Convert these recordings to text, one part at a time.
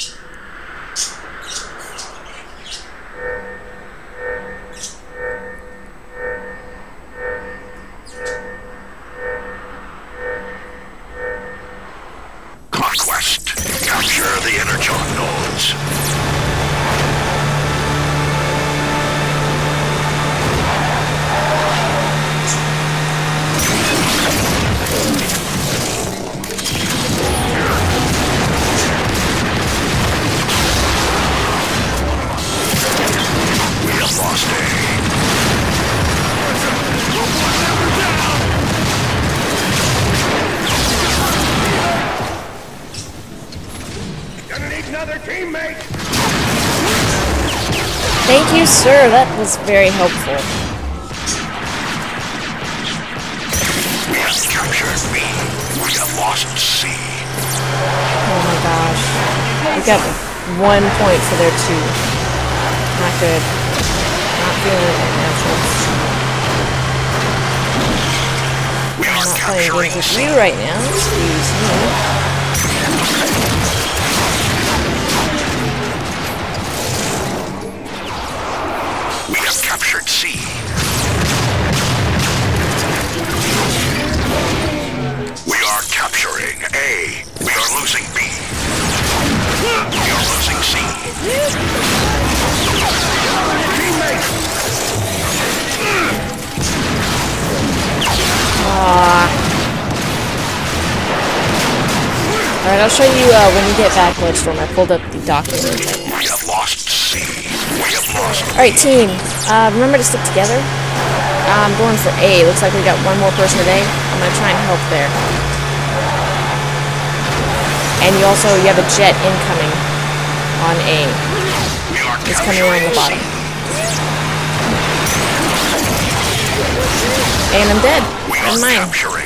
Conquest. Another teammate. Thank you, sir. That was very helpful. We have captured B. We have lost C. Oh my gosh. We got one point for their two. Not good. Not feeling it right now, folks. We are Not playing capturing games with you right now. Excuse me. C. We are capturing A. We are losing B. We are losing C. Alright, I'll show you uh, when you get back, Bloodstorm. I pulled up the document. We have lost C. We have lost Alright, team. Uh, remember to stick together. I'm going for A. Looks like we got one more person today. I'm gonna try and help there. And you also you have a jet incoming on A. It's coming around the bottom. And I'm dead. We are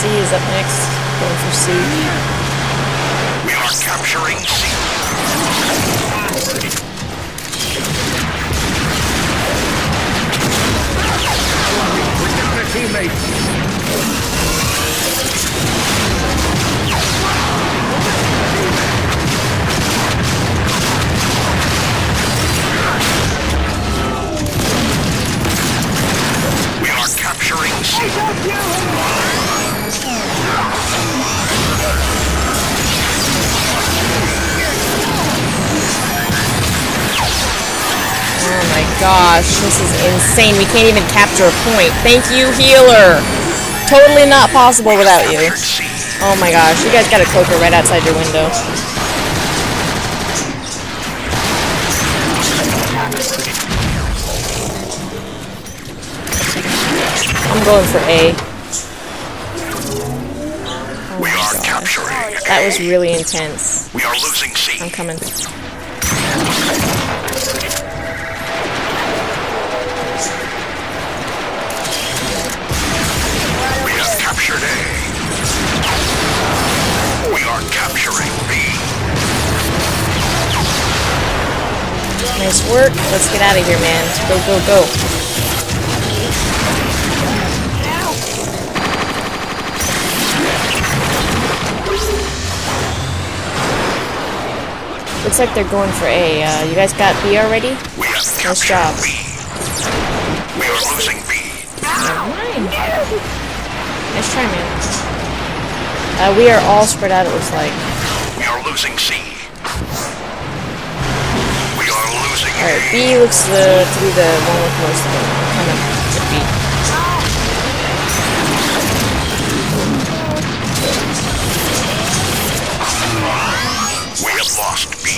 C is up next. Going for C. We are capturing C. gosh, this is insane. We can't even capture a point. Thank you, healer. Totally not possible without you. Oh my gosh, you guys got a cloaker right outside your window. I'm going for A. Oh my gosh. That was really intense. We are losing C. I'm coming. Nice work. Let's get out of here, man. Go, go, go. Looks like they're going for A. Uh, you guys got B already? We have Nice job. B. We are losing B. Nice try, man. Uh, we are all spread out, it looks like. We are losing C. Alright, B looks the, to be the one with most of them. I'm to B. We have lost B.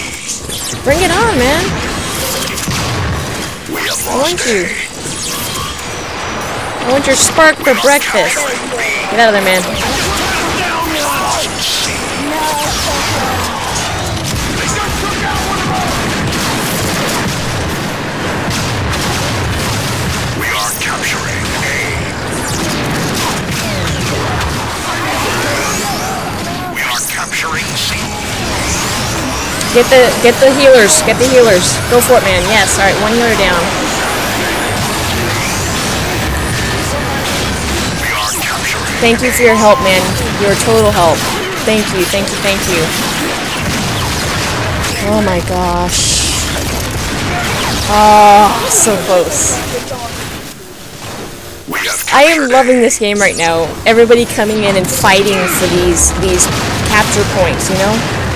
Bring it on, man. We have I want you. I want your spark for breakfast. Get out of there, man. Get the get the healers. Get the healers. Go for it, man. Yes. All right. One healer down. Thank you for your help, man. Your total help. Thank you. Thank you. Thank you. Oh my gosh. Ah, oh, so close. I am loving this game right now. Everybody coming in and fighting for these these capture points, you know?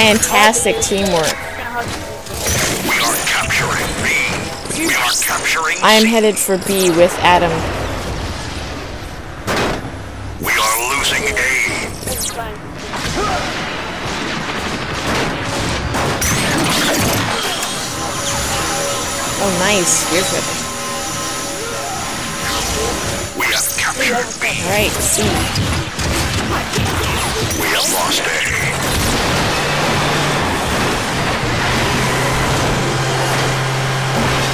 Fantastic teamwork. We are capturing B. We are capturing I am headed for B with Adam. We are losing A. Oh, nice. Spear whip. We have captured B. Alright, C. We have lost A.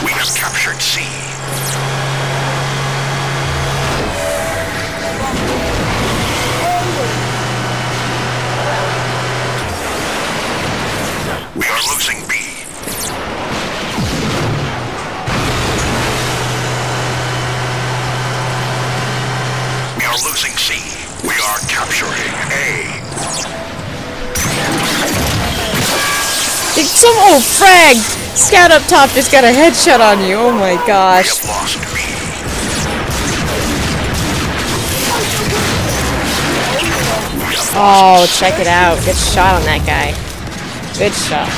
We have captured C. We are losing B. We are losing C. We are capturing A. It's some old oh, frag! Scout up top just got a headshot on you. Oh my gosh. Oh, check it out. Good shot on that guy. Good shot.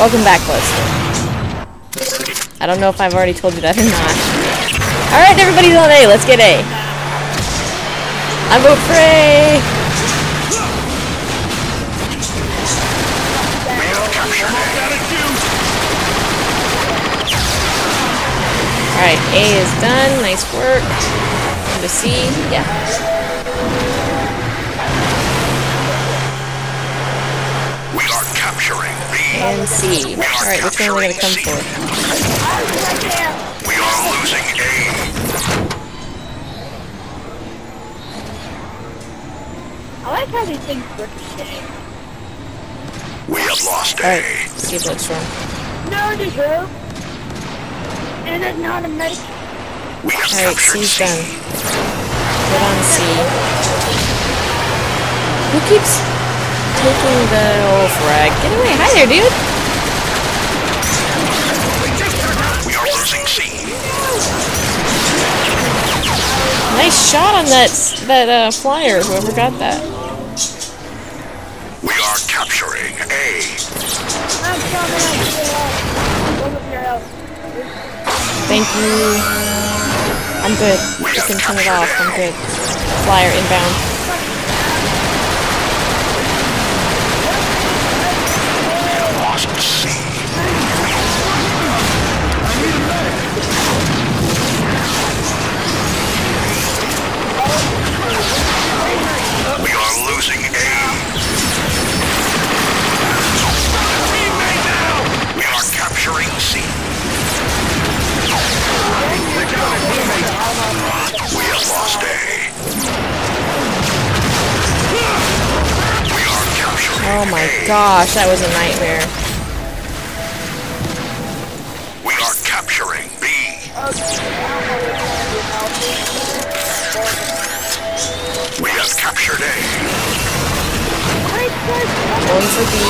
Welcome back, Buster. I don't know if I've already told you that or not. Alright, everybody's on A. Let's get A. I vote for A. We have captured A. Alright, A is done. Nice work. On to C. Yeah. We are capturing B. And C. Alright, which one are we gonna come for? We are losing A. I like how these things ricochet. We have lost Alright, A. see if that's wrong. No, they do. And it's not a medic. We have Alright, captured C's C. done. Put on C. Who keeps taking the old frag? Get away! Hi there, dude. We are losing C. Nice shot on that that uh, flyer. Whoever got that. We are capturing A. I'm coming up to your house. Go with your house. Thank you. I'm good. You can turn it off. I'm good. Flyer inbound. Oh my gosh, that was a nightmare. We are capturing B. We have captured A. Going for B.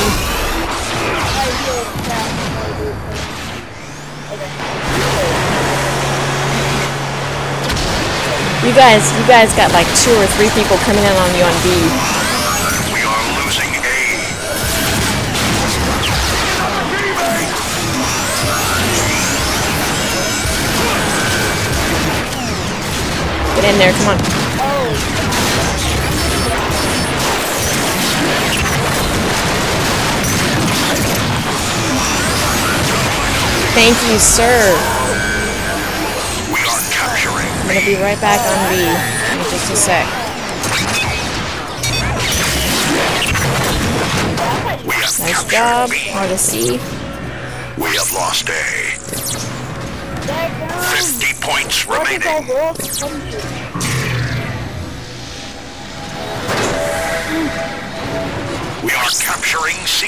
You guys, you guys got like two or three people coming in on you on B. Get in there, come on. Thank you, sir. We are capturing I'm gonna be right back on B in just a sec. Nice job. On to C. We have lost A. Fifty points remaining. We are capturing C.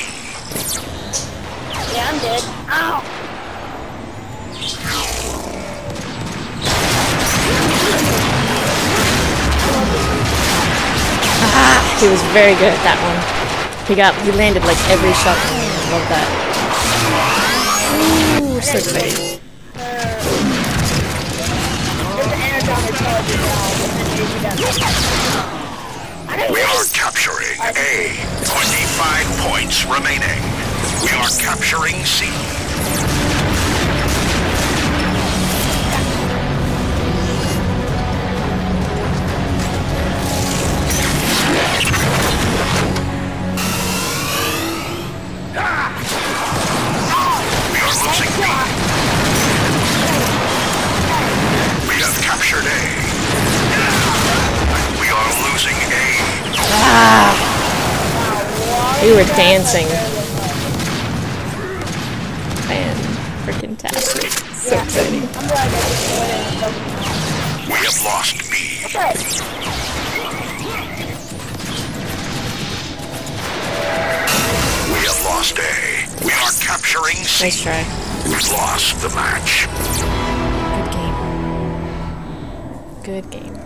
Yeah, I'm dead. Ow! Ah, he was very good at that one. He got, he landed like every shot. Love that. Ooh, so great. We are capturing A. 25 points remaining. We are capturing C. Ah. We were dancing. Man, freaking tastic. So exciting. I'm glad I didn't win it. We have lost B. We have lost A. We are capturing C. Nice try. We've lost the match. Good game. Good game.